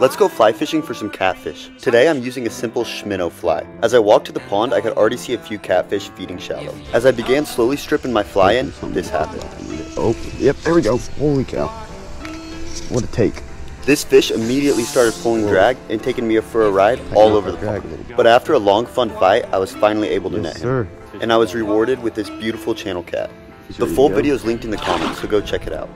Let's go fly fishing for some catfish. Today I'm using a simple Schminnow fly. As I walked to the pond, I could already see a few catfish feeding shallow. As I began slowly stripping my fly in, this happened. Oh, yep, there we go. Holy cow. What a take. This fish immediately started pulling drag and taking me for a ride all over the pond. But after a long fun fight, I was finally able to net him. And I was rewarded with this beautiful channel cat. The full video is linked in the comments, so go check it out.